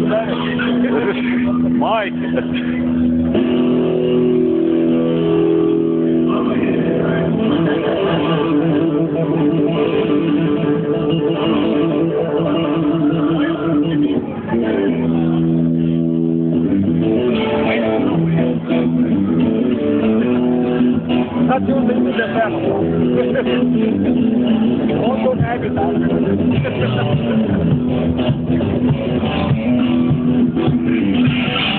tanıyorsun Sabe um livro de ferro? isso, neve, tá? Thank you.